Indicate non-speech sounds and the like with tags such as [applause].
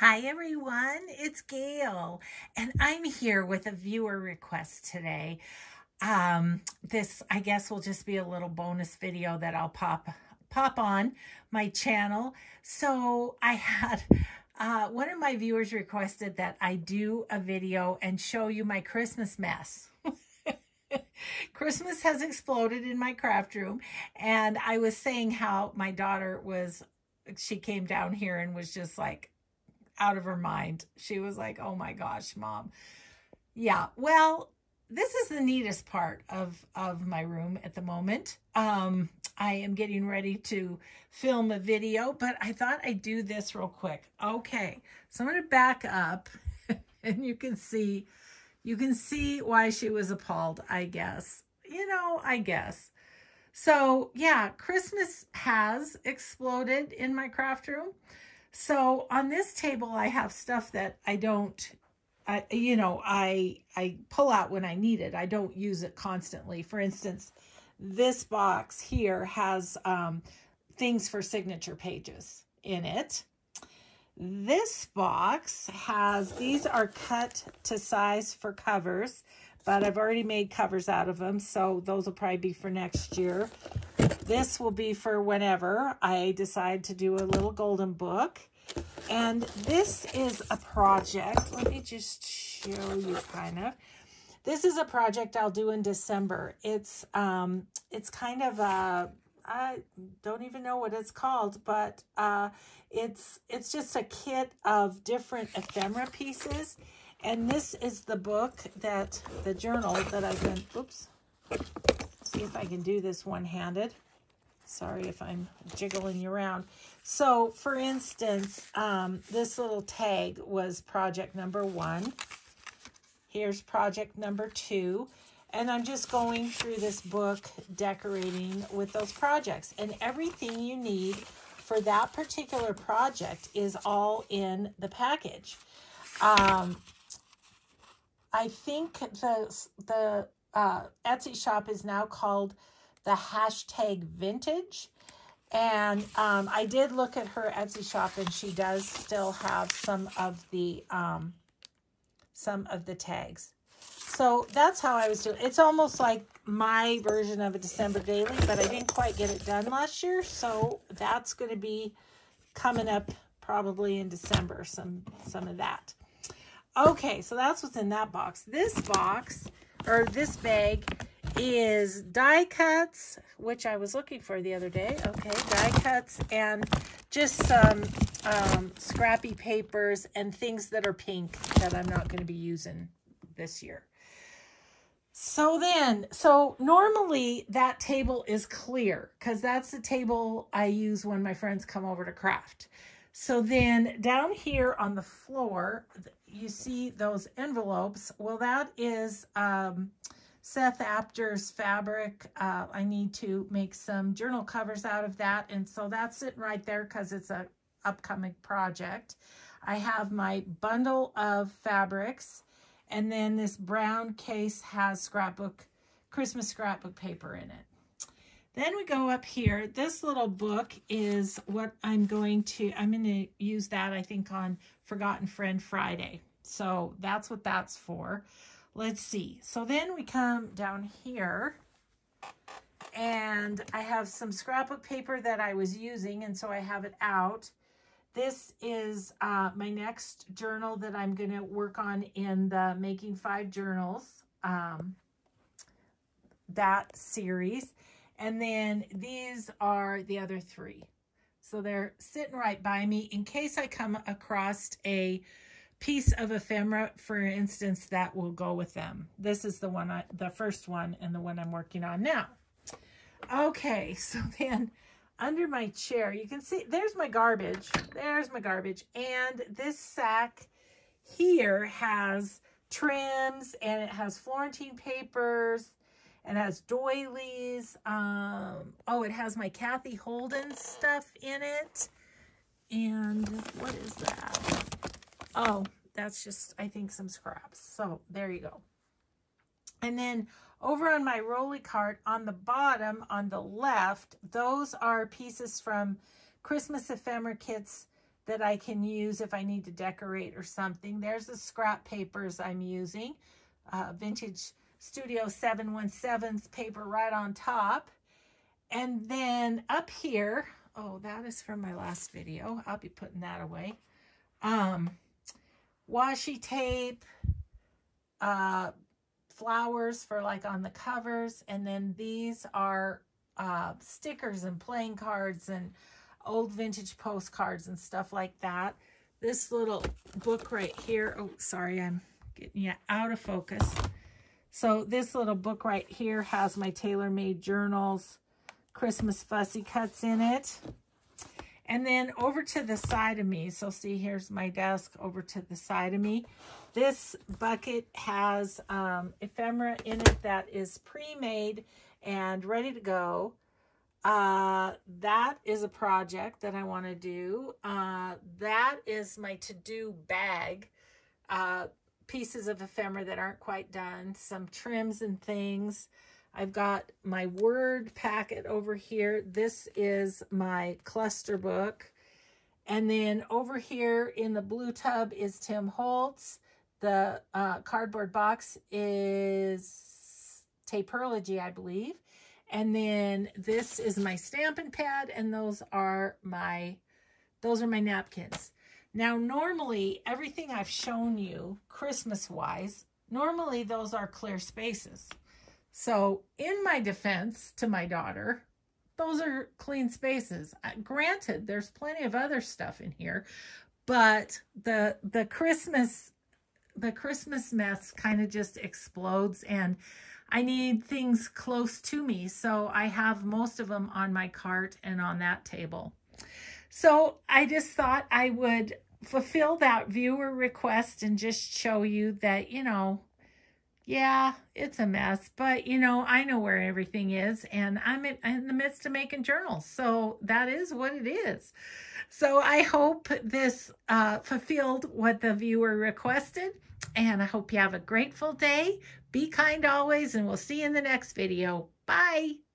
Hi everyone, it's Gayle, and I'm here with a viewer request today. Um, this, I guess, will just be a little bonus video that I'll pop pop on my channel. So I had uh, one of my viewers requested that I do a video and show you my Christmas mess. [laughs] Christmas has exploded in my craft room, and I was saying how my daughter was, she came down here and was just like, out of her mind. She was like, oh my gosh, mom. Yeah, well, this is the neatest part of, of my room at the moment. Um, I am getting ready to film a video, but I thought I'd do this real quick. Okay, so I'm going to back up [laughs] and you can see, you can see why she was appalled, I guess. You know, I guess. So yeah, Christmas has exploded in my craft room. So on this table, I have stuff that I don't, I, you know, I, I pull out when I need it. I don't use it constantly. For instance, this box here has um, things for signature pages in it. This box has, these are cut to size for covers, but I've already made covers out of them, so those will probably be for next year. This will be for whenever I decide to do a little golden book. And this is a project. Let me just show you kind of. This is a project I'll do in December. It's um, it's kind of a I don't even know what it's called, but uh, it's it's just a kit of different ephemera pieces. And this is the book that the journal that I've been. Oops. See if I can do this one-handed. Sorry if I'm jiggling you around. So, for instance, um, this little tag was project number one. Here's project number two. And I'm just going through this book decorating with those projects. And everything you need for that particular project is all in the package. Um, I think the, the uh, Etsy shop is now called the hashtag vintage. And um, I did look at her Etsy shop and she does still have some of the um, some of the tags. So that's how I was doing. It's almost like my version of a December daily, but I didn't quite get it done last year. So that's going to be coming up probably in December, some, some of that. Okay, so that's what's in that box. This box, or this bag, is die cuts, which I was looking for the other day. Okay, die cuts and just some um, scrappy papers and things that are pink that I'm not going to be using this year. So then, so normally that table is clear because that's the table I use when my friends come over to craft. So then down here on the floor, you see those envelopes. Well, that is... Um, Seth Apter's fabric. Uh, I need to make some journal covers out of that. And so that's it right there because it's a upcoming project. I have my bundle of fabrics. And then this brown case has scrapbook, Christmas scrapbook paper in it. Then we go up here. This little book is what I'm going to, I'm going to use that, I think, on Forgotten Friend Friday. So that's what that's for. Let's see. So then we come down here and I have some scrapbook paper that I was using and so I have it out. This is uh, my next journal that I'm going to work on in the Making Five Journals, um, that series. And then these are the other three. So they're sitting right by me in case I come across a piece of ephemera, for instance, that will go with them. This is the one, I, the first one and the one I'm working on now. Okay, [laughs] so then under my chair, you can see, there's my garbage. There's my garbage. And this sack here has trims and it has Florentine papers and has doilies. Um, oh, it has my Kathy Holden stuff in it. And what is that? Oh, that's just, I think, some scraps. So there you go. And then over on my rolly cart on the bottom on the left, those are pieces from Christmas ephemera kits that I can use if I need to decorate or something. There's the scrap papers I'm using. Uh, Vintage Studio 717's paper right on top. And then up here, oh, that is from my last video. I'll be putting that away. Um, washi tape, uh, flowers for like on the covers. And then these are uh, stickers and playing cards and old vintage postcards and stuff like that. This little book right here. Oh, sorry, I'm getting you out of focus. So this little book right here has my tailor-made journals, Christmas fussy cuts in it. And then over to the side of me, so see here's my desk over to the side of me. This bucket has um, ephemera in it that is pre-made and ready to go. Uh, that is a project that I want to do. Uh, that is my to-do bag. Uh, pieces of ephemera that aren't quite done, some trims and things. I've got my word packet over here. This is my cluster book. And then over here in the blue tub is Tim Holtz. The uh, cardboard box is Tapeology, I believe. And then this is my stamping pad, and those are my those are my napkins. Now, normally, everything I've shown you, Christmas-wise, normally those are clear spaces. So in my defense to my daughter, those are clean spaces. Uh, granted, there's plenty of other stuff in here, but the the Christmas the Christmas mess kind of just explodes and I need things close to me. So I have most of them on my cart and on that table. So I just thought I would fulfill that viewer request and just show you that, you know, yeah, it's a mess, but you know, I know where everything is and I'm in, the midst of making journals. So that is what it is. So I hope this uh, fulfilled what the viewer requested and I hope you have a grateful day. Be kind always and we'll see you in the next video. Bye.